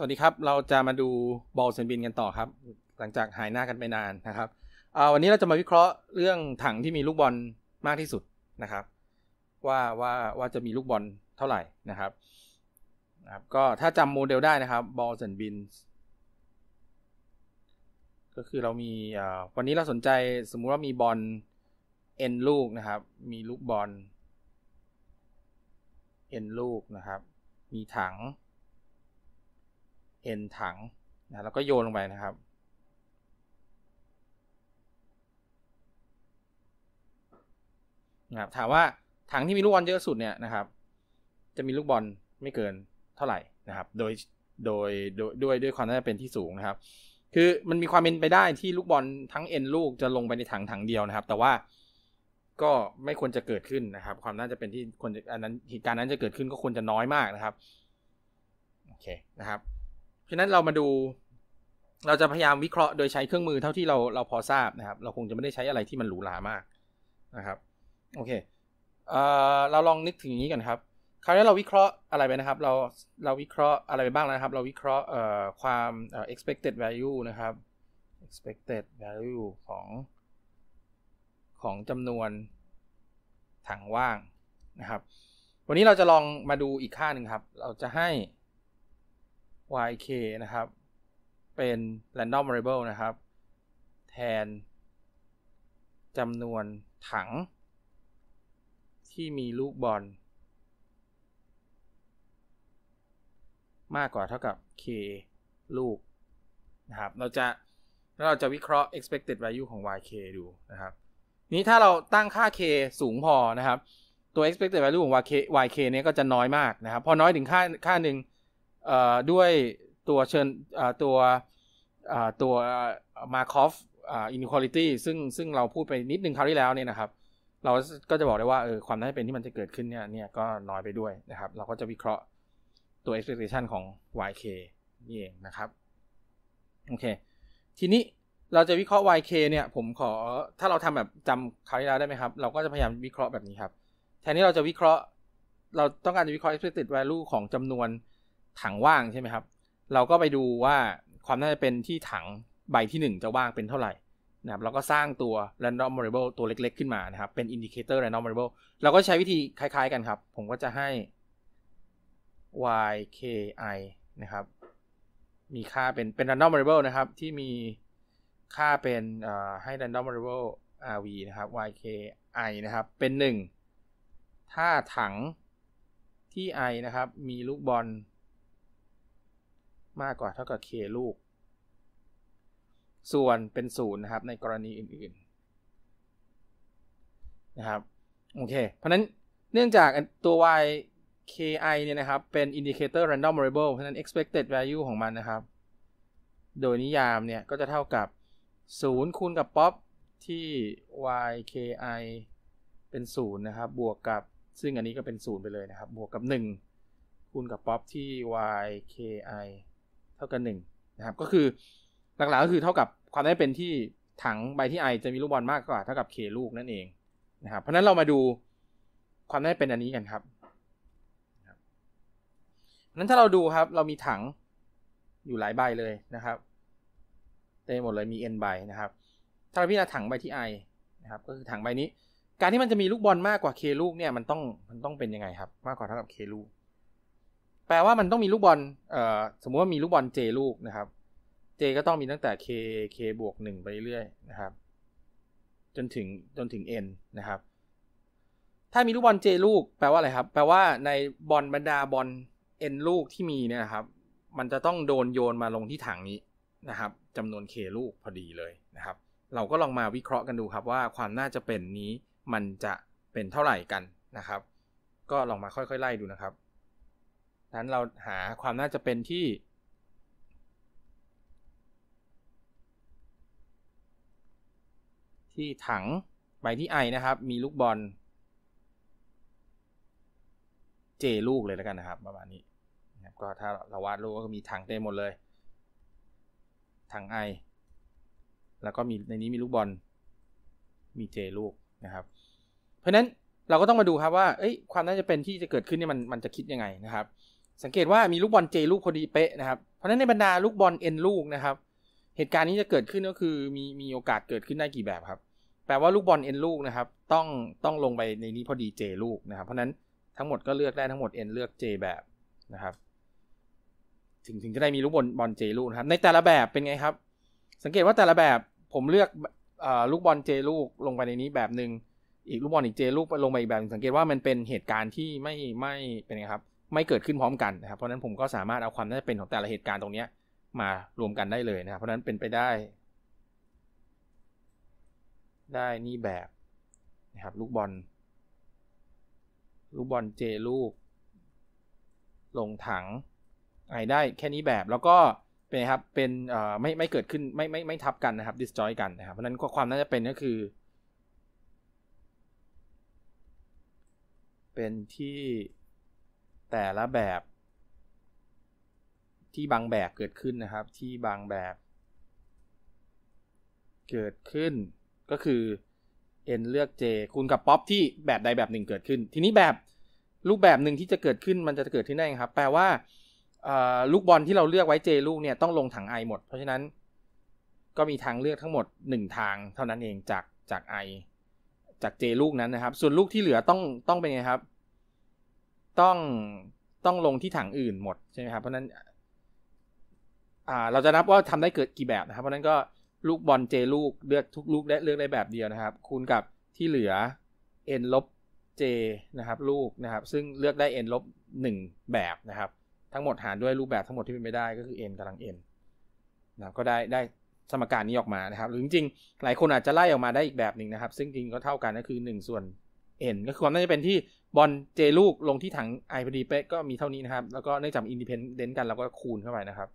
สวัสดีครับ เราจะมาดู balls and bins กันต่อครับ หลังจากหายหน้ากันไปนานนะครับวันนี้เราจะมาวิเคราะห์เรื่องถังที่มีลูกบอลมากที่สุดนะครับ ว่าว่าว่าจะมีลูกบอลเท่าไหร่นะครับนะครับ ก็ถ้าจำโมเดลได้นะครับ balls and bins ก็คือเรามีวันนี้เราสนใจสมมุติว่ามีบอล n ลูกนะครับ มีลูกบอลเอ็นลูกนะครับ มีถัง เอ็นถังนะแล้วก็โยนลงไปนะครับ นะครับ ถามว่าถังที่มีลูกบอลเยอะสุดเนี่ยนะครับ จะมีลูกบอลไม่เกินเท่าไหร่นะครับ โดยโดยโดยด้วยด้วยความน่าจะเป็นที่สูงนะครับ คือมันมีความเป็นไปได้ที่ลูกบอลทั้งเอ็นลูกจะลงไปในถังถังเดียวนะครับ แต่ว่าก็ไม่ควรจะเกิดขึ้นนะครับ ความน่าจะเป็นที่คนอันนั้นเหตุการณ์นั้นจะเกิดขึ้นก็ควรจะน้อยมากนะครับโอเคนะครับ ฉะนั้นเรามาดู เราจะพยายามวิเคราะห์โดยใช้เครื่องมือเท่าที่เราเราพอทราบนะครับ เราคงจะไม่ได้ใช้อะไรที่มันหรูหรามากนะครับ โอเคเอ่อเราลองนึกถึงอย่างนี้กันครับ คราวนี้เราวิเคราะห์อะไรไปนะครับ เราเราวิเคราะห์อะไรไปบ้างนะครับ เราวิเคราะห์เอ่อความเอ่อ expected value นะครับ expected value ของของจำนวนถังว่างนะครับ วันนี้เราจะลองมาดูอีกค่าหนึ่งครับ เราจะให้ yk นะครับ เป็น random variable นะครับ แทนจำนวนถัง ที่มีลูกบอล มากกว่าเท่ากับ k ลูกนะครับ เราจะเราจะวิเคราะห์ expected value ของ yk ดูนะครับ นี้ถ้าเราตั้งค่า k สูงพอนะครับ ตัว expected value ของ yk yk เนี้ยก็จะน้อยมากนะครับ พอน้อยถึงค่าค่าหนึ่ง ด้วยตัวเชิญตัวตัว Markov inequality ซึ่งซึ่งเราพูดไปนิดนึงคราวที่แล้วเนี่ยนะครับ เราก็จะบอกได้ว่าเออความน่าจะเป็นที่มันจะเกิดขึ้นเนี่ยเนี่ยก็น้อยไปด้วยนะครับ เราก็จะวิเคราะห์ตัว expectation ของ yk นี่เองนะครับโอเค ทีนี้เราจะวิเคราะห์ yk เนี่ย ผมขอถ้าเราทำแบบจำคราวที่แล้วได้ไหมครับ เราก็จะพยายามวิเคราะห์แบบนี้ครับ แทนที่เราจะวิเคราะห์ เราต้องการจะวิเคราะห์ expected value ของจำนวน ถังว่างใช่ไหมครับ เราก็ไปดูว่าความน่าจะเป็นที่ถังใบที่ 1 จะว่างเป็นเท่าไหร่นะครับเราก็สร้างตัว random variable ตัวเล็กๆ ขึ้นมานะครับ เป็น indicator random variable เราก็ใช้วิธีคล้ายๆกันครับ ผมก็จะให้ yki นะครับ มีค่าเป็นเป็น random variable นะครับ ที่มีค่าเป็นให้ random variable rv นะครับ yki นะครับ เป็น 1 ถ้าถังที่ i นะครับ มีลูกบอล มากกว่าเท่ากับ k ลูก ส่วนเป็นศูนย์นะครับในกรณีอื่นๆนะครับโอเค เพราะนั้นเนื่องจากตัว y ki เนี่ยนะครับ เป็น indicator random variable เพราะนั้น expected value ของมันนะครับ โดยนิยามเนี่ย ก็จะเท่ากับ 0 คูณกับ pop ที่ y ki เป็น 0 นะครับ บวกกับซึ่งอันนี้ก็เป็น 0 ไปเลยนะครับ บวกกับ 1 คูณกับ pop ที่ y ki เท่ากันหนึ่งนะครับ ก็คือหลักๆก็คือเท่ากับความได้เป็นที่ถังใบที่ไอจะมีลูกบอลมากกว่าเท่ากับ k ลูกนั่นเองนะครับ เพราะนั้นเรามาดูความได้เป็นอันนี้กันครับนั้นถ้าเราดูครับ เรามีถังอยู่หลายใบเลยนะครับเต็มหมดเลยมี n ใบนะครับ ถ้าเราพิจารณาถังใบที่ i นะครับ ก็คือถังใบนี้ การที่มันจะมีลูกบอลมากกว่า k ลูกเนี่ยมันต้องมันต้องเป็นยังไงครับ มากกว่าเท่ากับ k ลูก แปลว่ามันต้องมีลูกบอลเอ่อสมมติว่ามีลูกบอล J ลูกนะครับ J ก็ต้องมีตั้งแต่ K K บวกหนึ่งไปเรื่อยนะครับ จนถึงจนถึง N นะครับ ถ้ามีลูกบอล J ลูก แปลว่าอะไรครับ แปลว่าในบอลบรรดาบอล N ลูกที่มีเนี่ยครับ มันจะต้องโดนโยนมาลงที่ถังนี้นะครับจำนวน K ลูกพอดีเลยนะครับ เราก็ลองมาวิเคราะห์กันดูครับว่าความน่าจะเป็นนี้มันจะเป็นเท่าไหร่กันนะครับ ก็ลองมาค่อยๆ ไล่ดูนะครับ นั้นเราหาความน่าจะเป็นที่ ที่ถังใบที่ไอนะครับ มีลูกบอล เจลูกเลยแล้วกันนะครับ ประมาณนี้นะครับก็ถ้าเราวาดรูปก็มีถังเต็มหมดเลย ถังไอ แล้วก็มีในนี้มีลูกบอล มีเจลูกนะครับ เพราะนั้นเราก็ต้องมาดูครับว่าความน่าจะเป็นที่จะเกิดขึ้นเนี่ยมันมันจะคิดยังไงนะครับ สังเกตว่ามีลูกบอล J ลูกพอดีเป๊ะนะครับ เพราะฉะนั้นในบรรดาลูกบอล N ลูกนะครับ เหตุการณ์นี้จะเกิดขึ้นก็คือมีมีโอกาสเกิดขึ้นได้กี่แบบครับ แปลว่าลูกบอล N ลูกนะครับ ต้องต้องลงไปในนี้พอดี J ลูกนะครับ เพราะนั้นทั้งหมดก็เลือกได้ทั้งหมด N เลือก J แบบนะครับ ถึงถึงจะได้มีลูกบอลบอล J ลูกนะครับ ในแต่ละแบบเป็นไงครับ สังเกตว่าแต่ละแบบผมเลือกลูกบอล J ลูกลงไปในนี้แบบหนึ่งอีกลูกบอลอีก J ลูกลงไปอีกแบบสังเกตว่ามันเป็นเหตุการณ์ที่ไม่ไม่เป็นไงครับ ไม่เกิดขึ้นพร้อมกันนะครับ เพราะนั้นผมก็สามารถเอาความน่าจะเป็นของแต่ละเหตุการณ์ตรงนี้มารวมกันได้เลยนะครับ เพราะนั้นเป็นไปได้ ได้นี่แบบนะครับลูกบอล ลูกบอลเจลูก ลงถังไอได้แค่นี้แบบแล้วก็เป็นครับเป็นเอ่อไม่ไม่เกิดขึ้นไม่ไม่ไม่ทับกันนะครับ disjoy กันนะครับ เพราะนั้นความน่าจะเป็นก็คือ เป็นที่ แต่ละแบบที่บางแบบเกิดขึ้นนะครับ ที่บางแบบ เกิดขึ้นก็คือ n เลือก j คูณกับป๊อปที่แบบใดแบบหนึ่งเกิดขึ้น ทีนี้แบบรูปแบบหนึ่งที่จะเกิดขึ้นมันจะเกิดที่ไหนครับ แปลว่าลูกบอลที่เราเลือกไว้ j ลูกเนี่ยต้องลงถัง i หมด เพราะฉะนั้นก็มีทางเลือกทั้งหมด 1 ทางเท่านั้นเองจากจาก i จาก j ลูกนั้นนะครับ ส่วนลูกที่เหลือต้องต้องเป็นไงครับ ต้องต้องลงที่ถังอื่นหมดใช่ไหมครับเพราะนั้นอ่าเราจะนับว่าทำได้เกิดกี่แบบนะครับ เพราะนั้นก็ลูกบอลเจลูกเลือกทุกลูกได้เลือกได้แบบเดียวนะครับ คูณกับที่เหลือ n ลบ j นะครับลูกนะครับ ซึ่งเลือกได้ n ลบ1แบบนะครับ ทั้งหมดหารด้วยรูปแบบทั้งหมดที่เป็นไปได้ก็คือ n กำลัง n นะก็ได้ได้สมการนี้ออกมานะครับ หรือจริงๆหลายคนอาจจะไล่ออกมาได้อีกแบบหนึ่งนะครับ ซึ่งจริงก็เท่ากันก็คือ 1 ส่วน n ก็คือความน่าจะเป็นที่บอลเจลูกลงที่ถังไอพอดีเป๊ะก็มีเท่านี้นะครับ แล้วก็เนื่องจากอินดิเพนเดนต์กันเราก็คูณเข้าไปนะครับ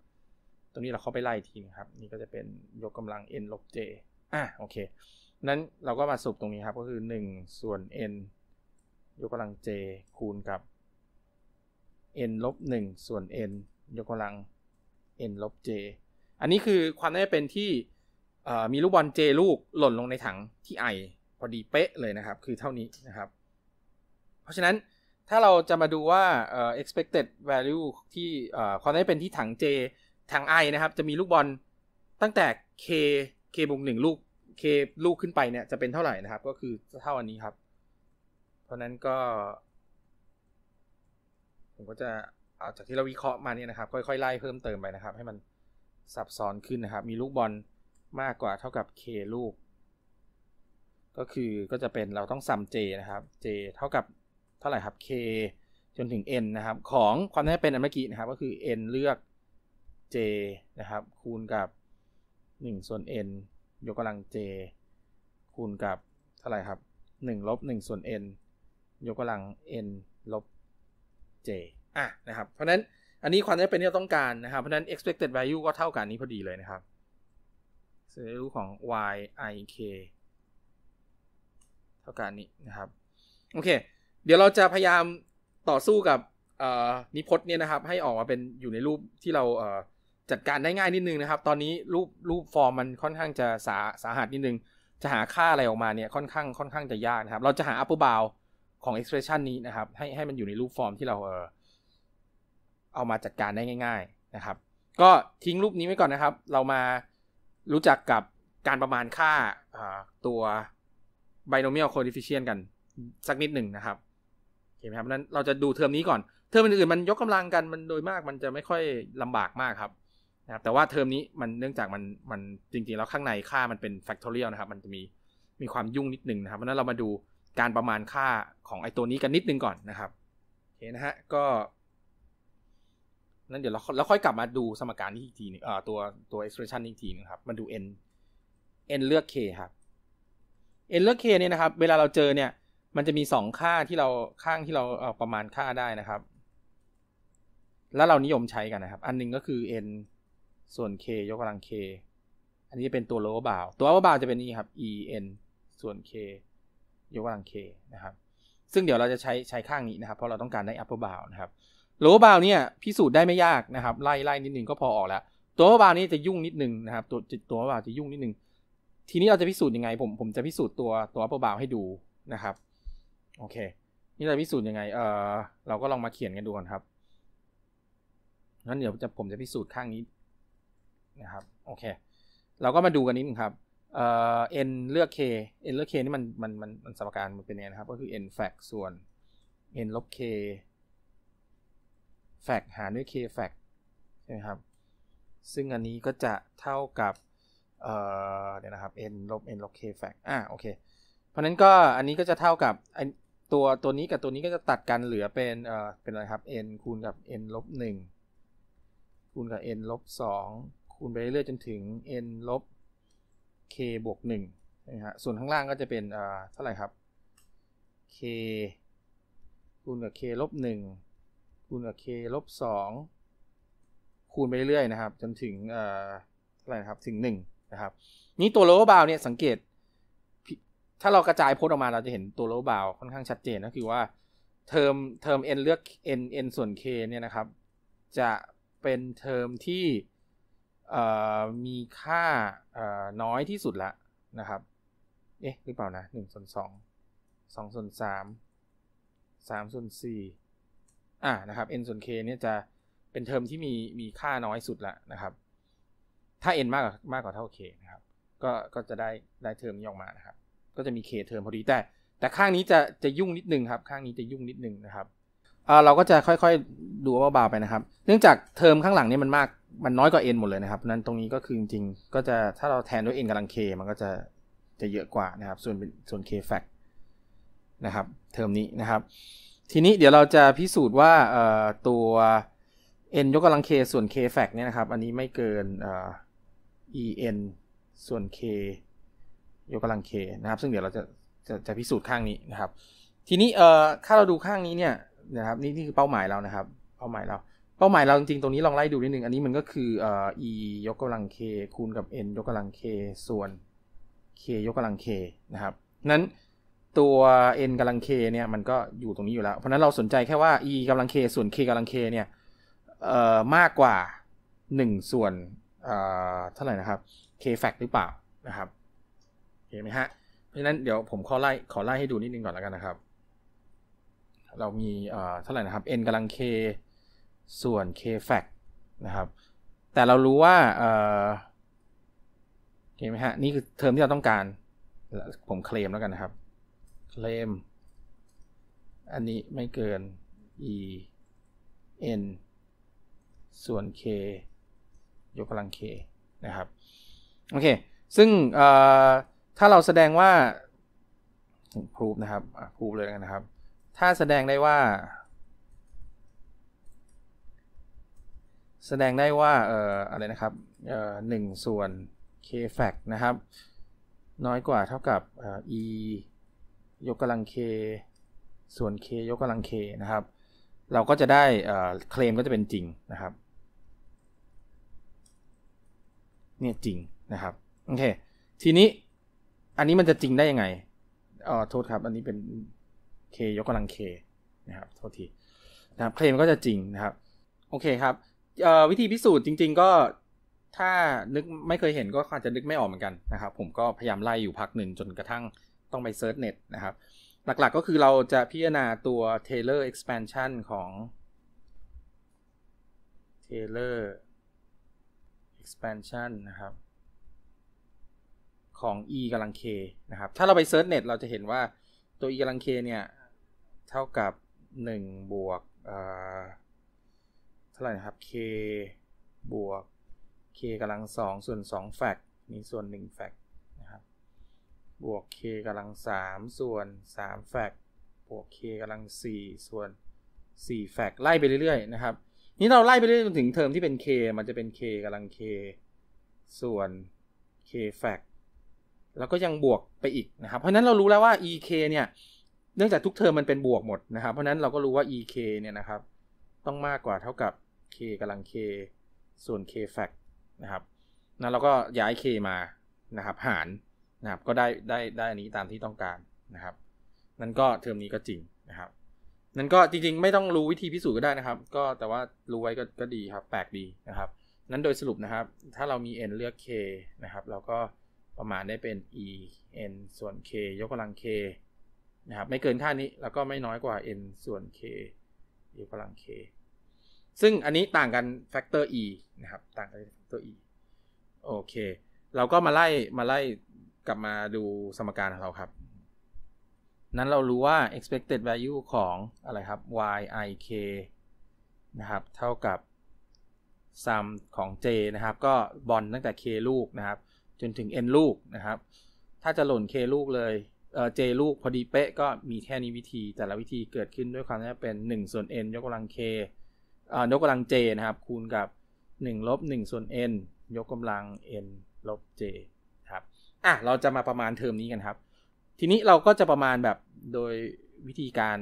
ตรงนี้เราเข้าไปไล่ทีนะครับ นี่ก็จะเป็นยกกำลัง n ลบ j อะโอเค นั้นเราก็มาสรุปตรงนี้ครับก็คือ 1 ส่วน n ยกกำลัง j คูณกับ n ลบ1ส่วน n ยกกำลัง n ลบ j อันนี้คือความน่าจะเป็นที่มีลูกบอล j ลูกหล่นลงในถังที่ i อดีเป๊ะเลยนะครับ คือเท่านี้นะครับ เพราะฉะนั้นถ้าเราจะมาดูว่า expected value ที่ความได้เป็นที่ถัง J ถัง I นะครับ จะมีลูกบอลตั้งแต่ K K บวกหนึ่งลูก K ลูกขึ้นไปเนี่ยจะเป็นเท่าไหร่นะครับ ก็คือเท่าอันนี้ครับ เพราะนั้นก็ ผมก็จะเอาจากที่เราวิเคราะห์มาเนี่ยนะครับ ค่อยๆไล่เพิ่มเติมไปนะครับ ให้มันซับซ้อนขึ้นนะครับ มีลูกบอลมากกว่าเท่ากับ K ลูก ก็คือก็จะเป็นเราต้องซัม J นะครับ J เท่ากับเท่าไหร่ครับ k จนถึง n นะครับ ของความน่าเป็นอันเมื่อกี้นะครับ ก็คือ n เลือก j นะครับ คูณกับ 1 ส่วน n ยกกำลัง j คูณกับเท่าไหร่ครับ1ลบ1ส่วน n ยกกำลัง n ลบ j อะนะครับ เพราะนั้นอันนี้ความน่าเป็นที่เราต้องการนะครับ เพราะนั้น expected value ก็เท่ากันนี้พอดีเลยนะครับ value ของ y i k เท่ากันนี้นะครับโอเค เดี๋ยวเราจะพยายามต่อสู้กับนิพจน์เนี่ยนะครับ ให้ออกมาเป็นอยู่ในรูปที่เราจัดการได้ง่ายนิดนึงนะครับ ตอนนี้รูปรูปฟอร์มมันค่อนข้างจะสาสาหัสนิดนึง จะหาค่าอะไรออกมาเนี่ยค่อนข้างค่อนข้างจะยากนะครับ เราจะหา upper bound ของ expression นี้นะครับ ให้ให้มันอยู่ในรูปฟอร์มที่เราเอามาจัดการได้ง่าย ๆนะครับ ก็ทิ้งรูปนี้ไว้ก่อนนะครับ เรามารู้จักกับการประมาณค่าตัว binomial coefficient กันสักนิดหนึ่งนะครับเห็นไหมครับนั้นเราจะดูเทอมนี้ก่อน เทอมอื่นๆมันยกกำลังกันมันโดยมากมันจะไม่ค่อยลำบากมากครับนะครับแต่ว่าเทอมนี้มันเนื่องจากมันมันจริงๆ แล้วข้างในค่ามันเป็น factorial นะครับ มันจะมีมีความยุ่งนิดนึงนะครับเพราะนั้นเรามาดูการประมาณค่าของไอตัวนี้กันนิดนึงก่อนนะครับโอเคนะฮะก็นั้นเดี๋ยวเราแล้วค่อยกลับมาดูสมการนี้อีกทีนึงเอ่อตัวตัว expression อีกทีนึงครับมาดู n n เลือก k ครับ n เลอก k เคเนี่ยนะครับ เวลาเราเจอเนี่ย มันจะมีสองค่าที่เราข้างที่เราเอาประมาณค่าได้นะครับ แล้วเรานิยมใช้กันนะครับ อันนึงก็คือ n ส่วน k ยกกำลัง k อันนี้เป็นตัว lower bound ตัว upper bound จะเป็นนี่ครับ e n ส่วน k ยกกำลัง k นะครับ ซึ่งเดี๋ยวเราจะใช้ใช้ข้างนี้นะครับ เพราะเราต้องการได้ upper bound นะครับ lower bound เนี่ยพิสูจน์ได้ไม่ยากนะครับ ไล่ไล่นิดนึงก็พอออกแล้ว ตัว upper bound นี่จะยุ่งนิดนึงนะครับ ตัวตัว upper bound จะยุ่งนิดนึง ทีนี้เราจะพิสูจน์ยังไง ผมผมจะพิสูจน์ตัวตัว upper bound ให้ดูนะครับ โอเค นี่เราพิสูจน์ยังไง เออเราก็ลองมาเขียนกันดูก่อนครับงั้นเดี๋ยวจะผมจะพิสูจน์ข้างนี้นะครับ โอเค เราก็มาดูกันนิดนึงครับ เอ่อ n เลือก k n เลือก k นี่มันมันมันมันสมการมันเป็นยังไงนะครับ ก็คือ n fact ส่วน n ลบ k fact หารด้วย k fact ใช่ไหมครับ ซึ่งอันนี้ก็จะเท่ากับ เอ่อเดี๋ยวนะครับ n ลบ n ลบ k fact อ่าโอเค เพราะนั้นก็อันนี้ก็จะเท่ากับตัวตัวนี้กับตัวนี้ก็จะตัดกันเหลือเป็นเอ่อเป็นอะไรครับ n คูณกับ n ลบ1คูณกับ n ลบ2คูณไปเรื่อยๆจนถึง n ลบ k บวก1นะฮะส่วนข้างล่างก็จะเป็นเอ่อเท่าไหร่ครับ k คูณกับ k ลบ1คูณกับ k ลบ2คูณไปเรื่อยๆนะครับ จนถึงเอ่อเท่าไหร่ครับถึง1นะครับ นี่ตัว lower bound เนี่ยสังเกต ถ้าเรากระจายโพจน์ออกมาเราจะเห็นตัว lower bound ค่อนข้างชัดเจนก็คือว่าเทอมเทอม n เลือก n n ส่วน k เนี่ยนะครับ จะเป็นเทอมที่มีค่าน้อยที่สุดละนะครับ เอ๊ะหรือเปล่านะหนึ่งส่วนสองสองส่วนสามสามส่วนสี่อ่านะครับ n ส่วน k เนี่ยจะเป็นเทอมที่มีมีค่าน้อยสุดละนะครับ ถ้า n มากกว่ามากกว่าเท่า k นะครับ ก็ก็จะได้ได้เทอมนี้ออกมานะครับ ก็จะมี k เทอมพอดีแต่ แต่ข้างนี้จะจะยุ่งนิดนึงครับ ข้างนี้จะยุ่งนิดนึงนะครับเราก็จะค่อยๆดูว่าบาไปนะครับ เนื่องจากเทอมข้างหลังนี่มันมากมันน้อยกว่า n หมดเลยนะครับนั้นตรงนี้ก็คือจริงๆก็จะถ้าเราแทนด้วย n กำลัง k มันก็จะจะเยอะกว่านะครับ ส่วนส่วน k fact นะครับเทอมนี้นะครับ ทีนี้เดี๋ยวเราจะพิสูจน์ว่าตัว n ยกกำลัง k ส่วน k fact เนี่ยนะครับ อันนี้ไม่เกิน e n ส่วน k ยกกำลัง k นะครับ ซึ่งเดี๋ยวเราจะจะจะพิสูจน์ข้างนี้นะครับ ทีนี้เอ่อถ้าเราดูข้างนี้เนี่ยนะครับนี่นี่คือเป้าหมายเรานะครับ เป้าหมายเรา เป้าหมายเราจริงๆตรงนี้ลองไล่ดูนิดนึงอันนี้มันก็คือเอ่อ e ยกกำลัง k คูณกับ n ยกกำลัง k ส่วน k ยกกำลัง k นะครับนั้นตัว n กำลัง k เนี่ยมันก็อยู่ตรงนี้อยู่แล้ว เพราะนั้นเราสนใจแค่ว่า e กำลัง k ส่วน k กำลัง k เนี่ยเอ่อมากกว่า 1 ส่วน เอ่อเท่าไหร่นะครับ k fact หรือเปล่านะครับเห็นไหมฮะ เพราะฉะนั้นเดี๋ยวผมขอไล่ขอไล่ให้ดูนิดนึงก่อนแล้วกันนะครับ เรามีเอ่อเท่าไหร่นะครับ n กำลัง k ส่วน k fact นะครับ แต่เรารู้ว่าเอ่อเห็นไหมฮะ นี่คือเทอมที่เราต้องการ ผมเคลมแล้วกันนะครับ เคลม อันนี้ไม่เกิน e n ส่วน k ยกกำลัง k นะครับโอเคซึ่งถ้าเราแสดงว่า proof นะครับ proof เลยนะครับ ถ้าแสดงได้ว่า แสดงได้ว่าเอ่ออะไรนะครับเอ่อหนึ่งส่วน k fact นะครับ น้อยกว่าเท่ากับเอ่อ e ยกกำลัง k ส่วน k ยกกำลัง k นะครับ เราก็จะได้เอ่อเคลมก็จะเป็นจริงนะครับ เนี่ยจริงนะครับโอเค ทีนี้อันนี้มันจะจริงได้ยังไงอ๋อโทษครับ อันนี้เป็น k ยกกำลัง k นะครับโทษทีนะครับเคลมก็จะจริงนะครับ โอเคครับวิธีพิสูจน์จริง ๆ ก็ถ้านึกไม่เคยเห็นก็อาจจะนึกไม่ออกเหมือนกันนะครับ ผมก็พยายามไล่อยู่พักหนึ่งจนกระทั่งต้องไป search เน็ตนะครับ หลักๆก็คือเราจะพิจารณาตัว Taylor expansion ของ Taylor expansion นะครับ ของ e กำลัง k นะครับ ถ้าเราไป search เน็ตเราจะเห็นว่าตัว e กำลัง k เนี่ย เท่ากับ 1 บวกเท่าไหร่นะครับ k บวก k กำลังสองส่วนสองแฟกนี้ส่วนหนึ่งแฟกนะครับ บวก k กำลังสามส่วนสามแฟกบวก k กำลังสี่ส่วนสี่แฟกไล่ไปเรื่อย ๆ นะครับ นี่เราไล่ไปเรื่อยจนถึงเทอมที่เป็น k มันจะเป็น k กำลัง k ส่วน k แฟกแล้วก็ยังบวกไปอีกนะครับ เพราะนั้นเรารู้แล้วว่า ek เนี่ย เนื่องจากทุกเทอมมันเป็นบวกหมดนะครับ เพราะนั้นเราก็รู้ว่า ek เนี่ยนะครับ ต้องมากกว่าเท่ากับ k กำลัง k ส่วน k fact นะครับนั้นเราก็ย้าย k มานะครับ หารนะครับ ก็ได้ได้ได้อันนี้ตามที่ต้องการนะครับ นั่นก็เทอมนี้ก็จริงนะครับ นั่นก็จริงๆ ไม่ต้องรู้วิธีพิสูจน์ก็ได้นะครับ ก็แต่ว่ารู้ไว้ก็ก็ดีครับ แปลกดีนะครับ นั้นโดยสรุปนะครับ ถ้าเรามี n เลือก k นะครับ เราก็ประมาณได้เป็น e n ส่วน k ยกกำลัง k นะครับ ไม่เกินค่านี้แล้วก็ไม่น้อยกว่า n ส่วน k ยกกำลัง k ซึ่งอันนี้ต่างกัน factor e นะครับ ต่างกัน factor e โอเค เราก็มาไล่มาไล่กลับมาดูสมการของเราครับ นั้นเรารู้ว่า expected value ของอะไรครับ y i k นะครับ เท่ากับ sum ของ j นะครับ ก็บอลตั้งแต่ k ลูกนะครับ จนถึง n ลูกนะครับ ถ้าจะหล่น k ลูกเลยเออ j ลูกพอดีเป๊ะก็มีแค่นี้วิธี แต่ละวิธีเกิดขึ้นด้วยความที่เป็น 1 ส่วน n ยกกำลัง k เอ่อยกกำลัง j นะครับ คูณกับ 1 ลบ 1 ส่วน n ยกกำลัง n ลบ j ครับ อะ เราจะมาประมาณเทอมนี้กันครับ ทีนี้เราก็จะประมาณแบบโดยวิธีการ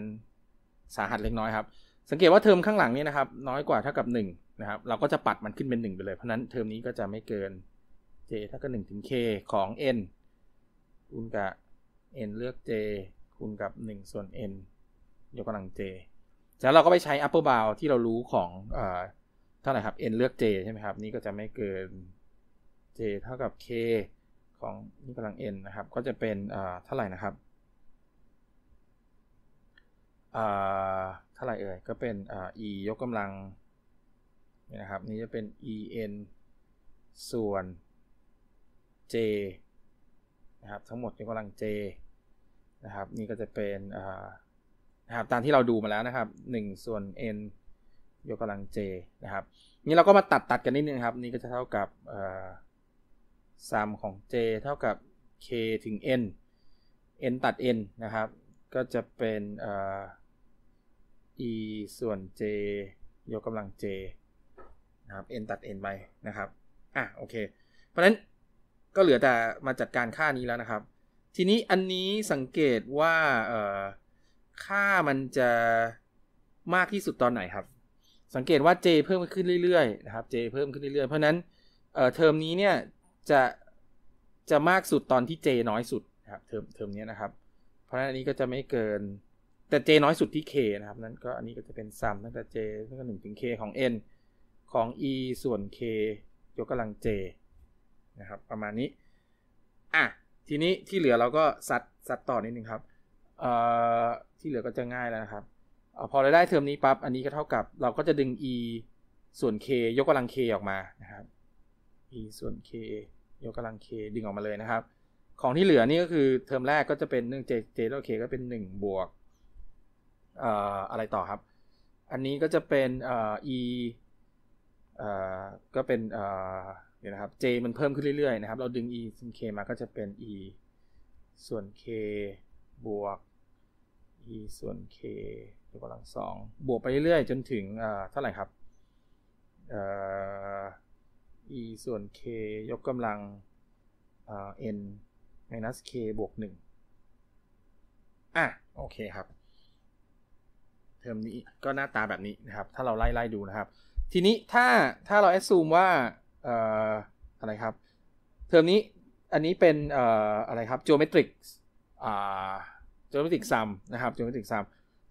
สาหัสเล็กน้อยครับ สังเกตว่าเทอมข้างหลังนี่นะครับ น้อยกว่าเท่ากับ 1 นะครับ เราก็จะปัดมันขึ้นเป็น 1 ไปเลย เพราะนั้นเทอมนี้ก็จะไม่เกิน j เท่ากับ1ถึง k ของ n คูณกับ n เลือก j คูณกับ 1 ส่วน n ยกกำลัง j แล้วเราก็ไปใช้ upper bound ที่เรารู้ของเอ่อเท่าไหร่ครับ n เลือก j ใช่ไหมครับ นี่ก็จะไม่เกิน j เท่ากับ k ของนี่กำลัง n นะครับ ก็จะเป็นเอ่อเท่าไหร่นะครับเอ่อเท่าไหร่เอ่ย ก็เป็นเอ่อ e ยกกำลังนี่นะครับ นี่จะเป็น e n ส่วน j นะครับ ทั้งหมดยกกำลัง j นะครับ นี่ก็จะเป็นอ่านะครับ ตามที่เราดูมาแล้วนะครับ 1 ส่วน n ยกกำลัง j นะครับ นี่เราก็มาตัดตัดกันนิดนึงครับ นี่ก็จะเท่ากับ ซัมของ j เท่ากับ k ถึง n n ตัด n นะครับ ก็จะเป็น e ส่วน j ยกกำลัง j นะครับ n ตัด n ไปนะครับ อะโอเค เพราะนั้นก็เหลือแต่มาจัดการค่านี้แล้วนะครับ ทีนี้อันนี้สังเกตว่าค่ามันจะมากที่สุดตอนไหนครับ สังเกตว่า j เพิ่มขึ้นเรื่อยๆนะครับ j เพิ่มขึ้นเรื่อยๆ เพราะนั้นเทอมนี้เนี่ย จะจะมากสุดตอนที่ j น้อยสุดนะครับเทอมเทอมนี้นะครับ เพราะฉะนั้นอันนี้ก็จะไม่เกินแต่ j น้อยสุดที่ k นะครับนั้นก็อันนี้ก็จะเป็น sum ตั้งแต่ j ตั้งแต่หนึ่งถึง k ของ n ของ e ส่วน k ยกกำลัง j นะครับ ประมาณนี้อะทีนี้ที่เหลือเราก็ซัดซัดต่อนิดนึงครับเอ่อที่เหลือก็จะง่ายแล้วนะครับอพอเราได้เทอมนี้ปั๊บอันนี้ก็เท่ากับเราก็จะดึง e ส่วน k ยกกำลัง k ออกมานะครับ e ส่วน k ยกกำลัง k ดึงออกมาเลยนะครับ ของที่เหลือนี่ก็คือเทอมแรกก็จะเป็นเนื่อง j j แล้ว k ก็เป็น 1 บวกเอ่ออะไรต่อครับ อันนี้ก็จะเป็นเอ่อ e เอ่อก็เป็นเอ่อเดี๋ยวนะครับ j มันเพิ่มขึ้นเรื่อยๆนะครับ เราดึง e ส่วน k มาก็จะเป็น e ส่วน k บวก e ส่วน k ยกกำลังสองบวกไปเรื่อยๆ จนถึงเท่าไหร่ครับ e ส่วน k ยกกำลัง n minus k บวกหนึ่งอะ โอเคครับ เทอมนี้ก็หน้าตาแบบนี้นะครับ ถ้าเราไล่ๆดูนะครับ ทีนี้ถ้าถ้าเราแอดซูมว่าเอ่ออะไรครับ เทอมนี้อันนี้เป็นเอ่ออะไรครับ geometric geometric sum นะครับ geometric sum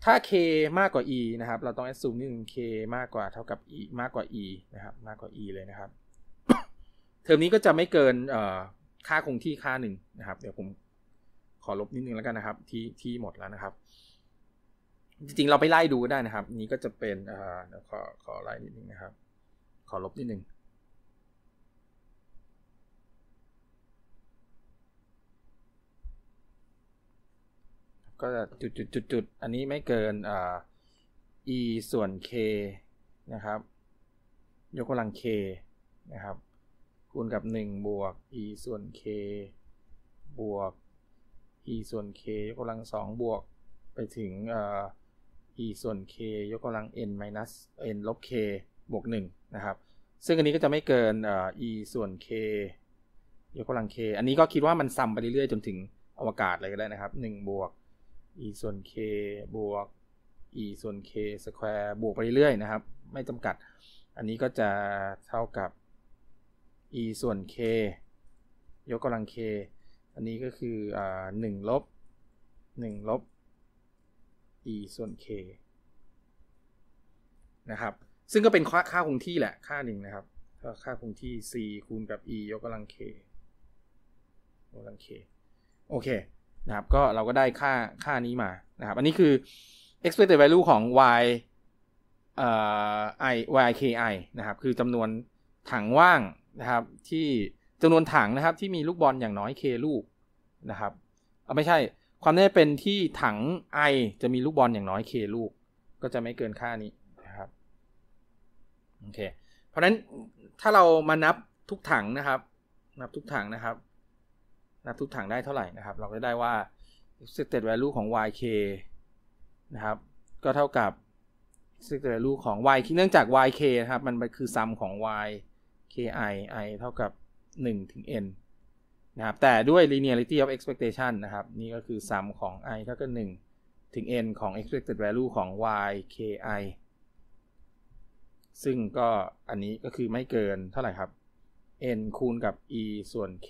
ถ้า k มากกว่า e นะครับ เราต้อง assume นิดนึง k มากกว่าเท่ากับ e มากกว่า e นะครับ มากกว่า e เลยนะครับ เทอมนี้ก็จะไม่เกินค่าคงที่ค่าหนึ่งนะครับ เดี๋ยวผมขอลบนิดนึงแล้วกันนะครับ ที่ที่หมดแล้วนะครับ จริงๆเราไปไล่ดูก็ได้นะครับ นี้ก็จะเป็นเอ่อเดี๋ยวขอขอไล่นิดนึงนะครับ ขอลบนิดนึงก็จะจุดจุดจุดจุดอันนี้ไม่เกินอ่า e ส่วน k นะครับ ยกกำลัง k นะครับ คูณกับ 1 บวก e ส่วน k บวก e ส่วน k ยกกำลัง 2 บวกไปถึง e ส่วน k ยกกำลัง n minus n ลบ k บวก 1 นะครับ ซึ่งอันนี้ก็จะไม่เกิน e ส่วน k ยกกำลัง k อันนี้ก็คิดว่ามันซ้ำไปเรื่อยๆ จนถึงอวกาศเลยก็ได้นะครับ 1 บวก e ส่วน k บวก e ส่วน k square บวกไปเรื่อยๆ นะครับ ไม่จำกัด อันนี้ก็จะเท่ากับ e ส่วน k ยกกำลัง k อันนี้ก็คืออ่าหนึ่งลบหนึ่งลบ e ส่วน k นะครับ ซึ่งก็เป็นค่าค่าคงที่แหละ ค่าหนึ่งนะครับถ้าค่าคงที่ c คูณกับ e ยกกำลัง k ยกกำลัง k โอเคนะครับ ก็เราก็ได้ค่าค่านี้มานะครับ อันนี้คือ expected value ของ y เอ่อ i yki นะครับ คือจำนวนถังว่าง นะครับที่จำนวนถังนะครับที่มีลูกบอลอย่างน้อย k ลูกนะครับเอาไม่ใช่ความน่เป็นที่ถัง i จะมีลูกบอลอย่างน้อย k ลูก ก็จะไม่เกินค่านี้นะครับโอเคเพราะฉะนั้นถ้าเรามานับทุกถังนะครับ นับทุกถังนะครับ นับทุกถังได้เท่าไหร่นะครับ เราก็ได้ว่า expected value ของ yk นะครับ ก็เท่ากับ expected value ของ y เนื่องจาก yk นะครับ มันคือซัมของ y ki i เท่ากับ1ถึง n นะครับ แต่ด้วย linearity of expectation นะครับ นี่ก็คือซัมของ i เท่ากับ1ถึง n ของ expected value ของ y ki ซึ่งก็อันนี้ก็คือไม่เกินเท่าไหร่ครับ n คูณกับ e ส่วน k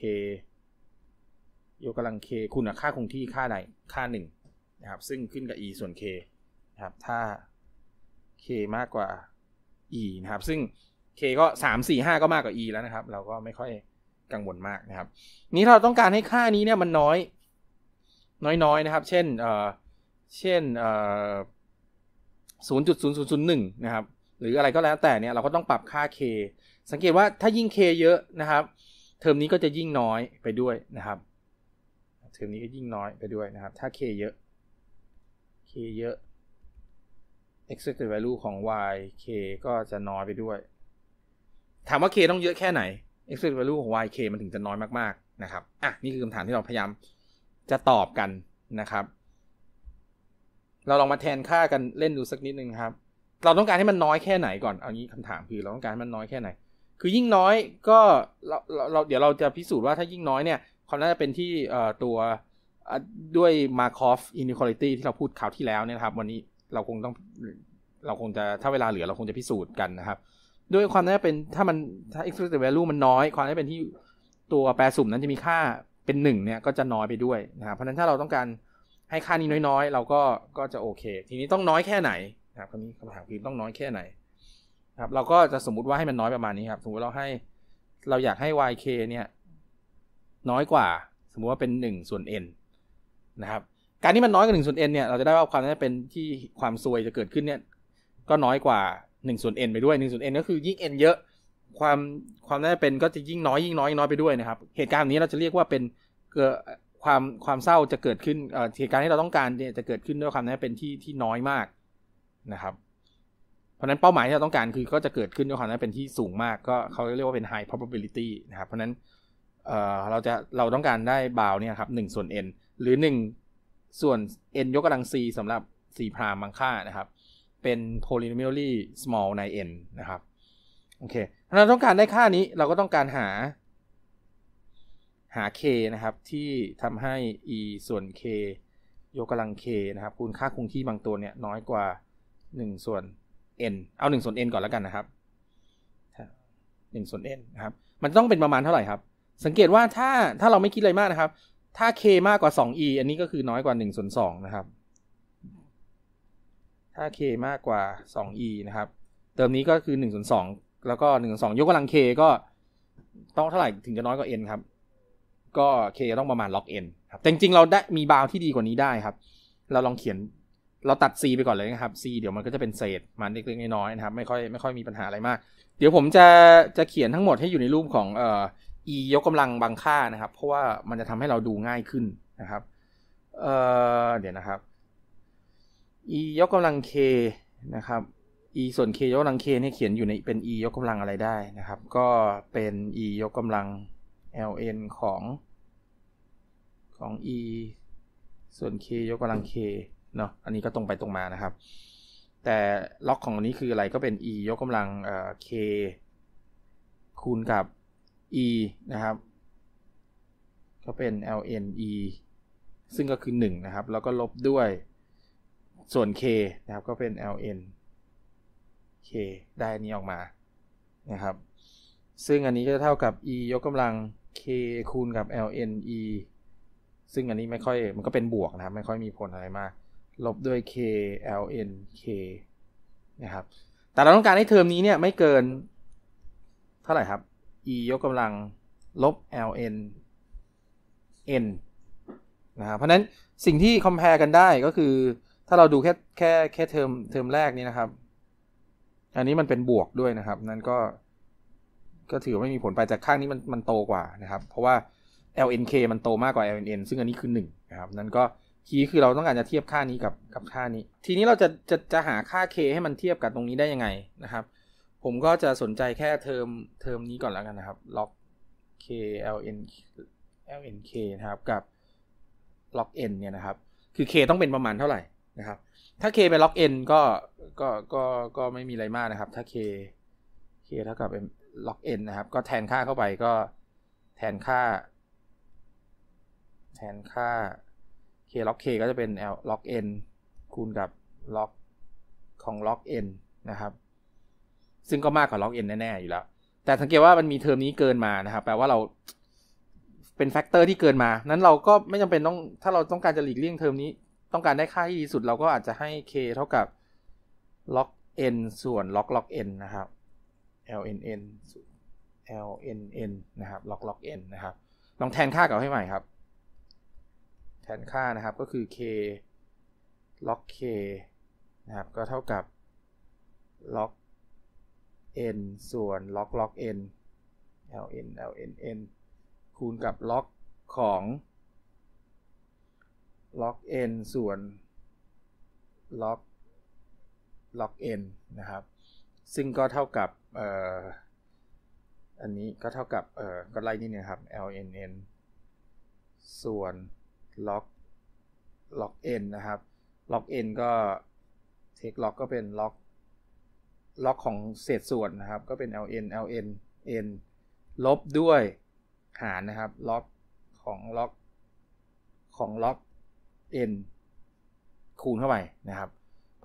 ยกกำลัง k คูณกับค่าคงที่ค่าใดค่า 1 นะครับ ซึ่งขึ้นกับ e ส่วน k นะครับ ถ้า k มากกว่า e นะครับ ซึ่ง k ก็3 4 5ก็มากกว่า e แล้วนะครับ เราก็ไม่ค่อยกังวลมากนะครับ นี้เราต้องการให้ค่านี้เนี่ยมันน้อย น้อยๆนะครับ เช่นเอ่อเช่นเอ่อ0.0001นะครับ หรืออะไรก็แล้วแต่เนี่ยเราก็ต้องปรับค่า k สังเกตว่าถ้ายิ่ง k เยอะนะครับ เทอมนี้ก็จะยิ่งน้อยไปด้วยนะครับ เทอมนี้ก็ยิ่งน้อยไปด้วยนะครับ ถ้า k เยอะ k เยอะ expected value ของ y k ก็จะน้อยไปด้วย ถามว่า k ต้องเยอะแค่ไหน expected value ของ y k มันถึงจะน้อยมากๆนะครับอะนี่คือคำถามที่เราพยายามจะตอบกันนะครับ เราลองมาแทนค่ากันเล่นดูสักนิดนึงครับ เราต้องการให้มันน้อยแค่ไหนก่อนเอางี้คำถามคือเราต้องการให้มันน้อยแค่ไหน คือยิ่งน้อยก็เราเราเดี๋ยวเราจะพิสูจน์ว่าถ้ายิ่งน้อยเนี่ยความน่าจะเป็นที่ตัวด้วย Markov inequality ที่เราพูดข่าวที่แล้วเนี่ยครับ วันนี้เราคงต้องเราคงจะถ้าเวลาเหลือเราคงจะพิสูจน์กันนะครับ ด้วยความน่าจะเป็นถ้ามันถ้า expected value มันน้อย ความน่าจะเป็นที่ตัวแปรสุ่มนั้นจะมีค่าเป็นหนึ่งเนี่ยก็จะน้อยไปด้วยนะครับเพราะฉะนั้นถ้าเราต้องการให้ค่านี้น้อยๆ เราก็ก็จะโอเค ทีนี้ต้องน้อยแค่ไหนนะครับคำนี้คำถามคือต้องน้อยแค่ไหนครับเราก็จะสมมุติว่าให้มันน้อยประมาณนี้ครับ สมมติเราให้เราอยากให้ yk เนี่ย น้อยกว่า สมมุติว่าเป็น1ส่วน n นะครับการที่มันน้อยกว่า1ส่วน n เนี่ยเราจะได้ว่าความน่าจะเป็นที่ความซวยจะเกิดขึ้นเนี่ย ก็น้อยกว่า 1ส่วน n ไปด้วย1ส่วน n ก็คือยิ่ง n เยอะ ความความน่าจะเป็นก็จะยิ่งน้อยยิ่งน้อยน้อยไปด้วยนะครับ เหตุการณ์นี้เราจะเรียกว่าเป็นเกิดความความเศร้าจะเกิดขึ้นเหตุการณ์ที่เราต้องการเนี่ยจะเกิดขึ้นด้วยความน่าจะเป็นที่ที่น้อยมากนะครับ เพราะนั้นเป้าหมายที่เราต้องการคือก็จะเกิดขึ้นด้วยความน่าเป็นที่สูงมาก ก็เขาเรียกว่าเป็น high probability นะครับ เพราะนั้นเเราจะเราต้องการได้บาวเนี่ยครับหนึ่งส่วน n หรือ 1 ส่วน n ยกกำลัง c สำหรับ c พรามบางค่านะครับ เป็น polynomially small ใน n นะครับ โอเคถ้าเราต้องการได้ค่านี้เราก็ต้องการหา หา k นะครับ ที่ทำให้ e ส่วน k ยกกำลัง k นะครับ คูณค่าคงที่บางตัวเนี่ยน้อยกว่า 1 ส่วน n เอา 1 ส่วน n ก่อนแล้วกันนะครับ 1 ส่วน n นะครับ มันต้องเป็นประมาณเท่าไหร่ครับ สังเกตว่าถ้าถ้าเราไม่คิดอะไรมากนะครับ ถ้า k มากกว่า 2e อันนี้ก็คือน้อยกว่า 1 ส่วน 2 นะครับ ถ้า k มากกว่า 2e นะครับ เติมนี้ก็คือ1ส่วน2แล้วก็1ส่วน2ยกกำลัง k ก็ต้องเท่าไหร่ถึงจะน้อยกว่า n ครับ ก็ k ต้องประมาณ log n ครับแต่จริงๆเราได้มีบาวที่ดีกว่านี้ได้ครับ เราลองเขียนเราตัด c ไปก่อนเลยนะครับ c เดี๋ยวมันก็จะเป็นเศษมันเล็กๆน้อยๆนะครับ ไม่ค่อยไม่ค่อยมีปัญหาอะไรมาก เดี๋ยวผมจะจะเขียนทั้งหมดให้อยู่ในรูปของเอ่อ e ยกกำลังบางค่านะครับ เพราะว่ามันจะทำให้เราดูง่ายขึ้นนะครับ เอ่อเดี๋ยวนะครับ e ยกกำลัง k นะครับ e ส่วน k ยกกำลัง k เนี่ยเขียนอยู่ในเป็น e ยกกำลังอะไรได้นะครับ ก็เป็น e ยกกำลัง ln ของของ e ส่วน k ยกกำลัง k เนาะอันนี้ก็ตรงไปตรงมานะครับ แต่ล็อกของอันนี้คืออะไรก็เป็น e ยกกำลังเอ่อ k คูณกับ e นะครับ ก็เป็น ln e ซึ่งก็คือ 1 นะครับ แล้วก็ลบด้วย ส่วน k นะครับก็เป็น ln k ได้อันนี้ออกมานะครับ ซึ่งอันนี้ก็เท่ากับ e ยกกำลัง k คูณกับ ln e ซึ่งอันนี้ไม่ค่อยมันก็เป็นบวกนะครับ ไม่ค่อยมีผลอะไรมาก ลบด้วย k ln k นะครับ แต่เราต้องการให้เทอมนี้เนี่ยไม่เกิน เท่าไหร่ครับ e ยกกำลังลบ ln n นะครับเพราะนั้นสิ่งที่ compare กันได้ก็คือ ถ้าเราดูแค่แค่แค่เทอมเทอมแรกนี้นะครับ อันนี้มันเป็นบวกด้วยนะครับ นั่นก็ ก็ถือไม่มีผลไปจากข้างนี้มันมันโตกว่านะครับ เพราะว่า LNK มันโตมากกว่า LNN ซึ่งอันนี้คือ1นะครับ นั่นก็คีย์คือเราต้องการจะเทียบค่านี้กับกับค่านี้ ทีนี้เราจะจะจะหาค่า k ให้มันเทียบกับตรงนี้ได้ยังไงนะครับ ผมก็จะสนใจแค่เทอมเทอมนี้ก่อนแล้วกันนะครับ log k ln lnk นะครับกับ log n เนี่ยนะครับ คือ k ต้องเป็นประมาณเท่าไหร่ นะครับ ถ้า k เป็น log n ก็ก็ก็ก็ไม่มีอะไรมากนะครับ ถ้า k k เท่ากับ log n นะครับ ก็แทนค่าเข้าไปก็แทนค่า แทนค่า k log k ก็จะเป็น log n คูณกับ log ของ log n นะครับ ซึ่งก็มากกว่า log n แน่ ๆ อยู่แล้ว แต่สังเกตว่ามันมีเทอมนี้เกินมานะครับ แปลว่าเราเป็น factor ที่เกินมา นั้นเราก็ไม่จำเป็นต้อง ถ้าเราต้องการจะหลีกเลี่ยงเทอมนี้ ต้องการได้ค่าที่ดีสุดเราก็อาจจะให้ k เท่ากับ log n ส่วน log log n นะครับ lnn lnn นะครับ log log n นะครับ ลองแทนค่ากับให้ใหม่ครับ แทนค่านะครับก็คือ k log k นะครับก็เท่ากับ log n ส่วน log log n ln ln n คูณกับ log ของ log n ส่วน log log n นะครับ ซึ่งก็เท่ากับอันนี้ก็เท่ากับก็ไล่นี่นะครับ ln n ส่วน log log n นะครับ log n ก็ take log ก็เป็น log log ของเศษส่วนนะครับ ก็เป็น ln ln n ลบด้วยหารนะครับ log ของ log ของ log n คูณเข้าไปนะครับ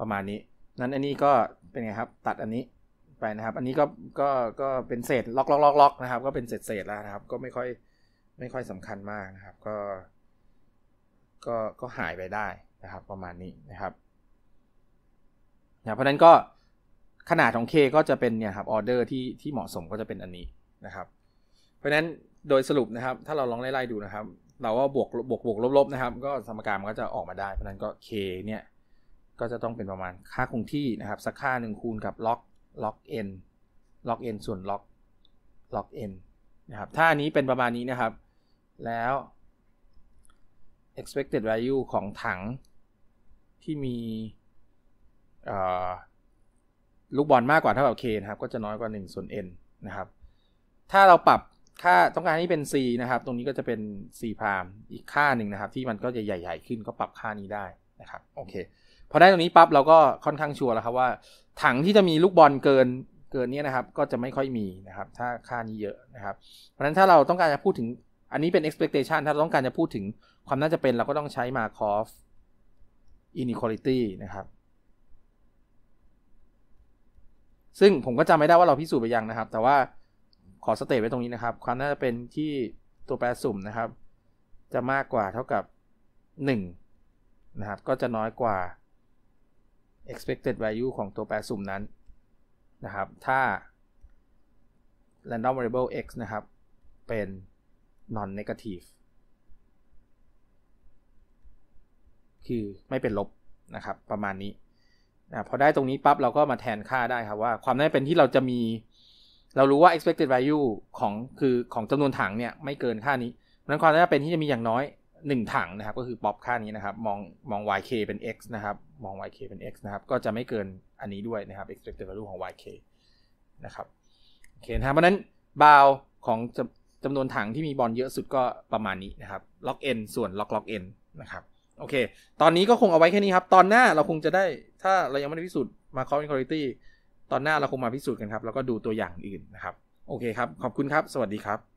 ประมาณนี้ นั้นอันนี้ก็เป็นไงครับ ตัดอันนี้ไปนะครับ อันนี้ก็ก็ก็เป็นเศษล็อกล็อกล็อกล็อกนะครับ ก็เป็นเศษเศษแล้วนะครับ ก็ไม่ค่อยไม่ค่อยสำคัญมากนะครับ ก็ ก็ก็หายไปได้นะครับ ประมาณนี้นะครับนะเพราะนั้นก็ขนาดของ K ก็จะเป็นเนี่ยครับออเดอร์ที่ที่เหมาะสมก็จะเป็นอันนี้นะครับ เพราะฉะนั้นโดยสรุปนะครับ ถ้าเราลองไล่ๆดูนะครับ เราว่าบวกบวกบวกลบๆนะครับ ก็สมการมันก็จะออกมาได้ เพราะนั้นก็ K เนี่ย ก็จะต้องเป็นประมาณค่าคงที่นะครับ สักค่าหนึ่งคูณกับล็อกล็อก n ล็อก n ส่วนล็อกล็อก n นะครับ ถ้าอันนี้เป็นประมาณนี้นะครับ แล้ว expected value ของถังที่มีลูกบอลมากกว่าเท่ากับ k นะครับ ก็จะน้อยกว่า 1 ส่วน n นะครับ ถ้าเราปรับ ค่าต้องการให้เป็น c นะครับ ตรงนี้ก็จะเป็น c พามอีกค่าหนึ่งนะครับ ที่มันก็จะใหญ่ ๆ ขึ้นก็ปรับค่านี้ได้นะครับโอเคพอได้ตรงนี้ปั๊บเราก็ค่อนข้างชัวร์แล้วครับว่า ถังที่จะมีลูกบอลเกินเกินนี้นะครับ ก็จะไม่ค่อยมีนะครับ ถ้าค่านี้เยอะนะครับ เพราะฉะนั้นถ้าเราต้องการจะพูดถึงอันนี้เป็น expectation ถ้าเราต้องการจะพูดถึงความน่าจะเป็นเราก็ต้องใช้ Markov inequality นะครับ ซึ่งผมก็จำไม่ได้ว่าเราพิสูจน์ไปยังนะครับ แต่ว่า ขอสเตทไว้ตรงนี้นะครับ ความน่าจะเป็นที่ตัวแปรสุ่มนะครับ จะมากกว่าเท่ากับ 1 นะครับ ก็จะน้อยกว่า expected value ของตัวแปรสุ่มนั้นนะครับ ถ้า random variable x นะครับ เป็น non negative คือไม่เป็นลบนะครับ ประมาณนี้นะพอได้ตรงนี้ปั๊บเราก็มาแทนค่าได้ครับว่า ความน่าเป็นที่เราจะมี เรารู้ว่า expected value ของคือของจำนวนถังเนี่ยไม่เกินค่านี้นั้นความน่าเป็นที่จะมีอย่างน้อย 1 ถังนะครับ ก็คือป๊อปค่านี้นะครับ มองมอง yk เป็น x นะครับ มอง yk เป็น x นะครับ ก็จะไม่เกินอันนี้ด้วยนะครับ expected value ของ yk นะครับโอเคนะครับเพราะนั้นบาวของจจำนวนถังที่มีบอลเยอะสุดก็ประมาณนี้นะครับ log n ส่วน log log n นะครับโอเค ตอนนี้ก็คงเอาไว้แค่นี้ครับ ตอนหน้าเราคงจะได้ ถ้าเรายังไม่ได้พิสูจน์มา c o อิน inequality ตอนหน้าเราคงมาพิสูจน์กันครับ แล้วก็ดูตัวอย่างอื่นนะครับ โอเคครับ ขอบคุณครับ สวัสดีครับ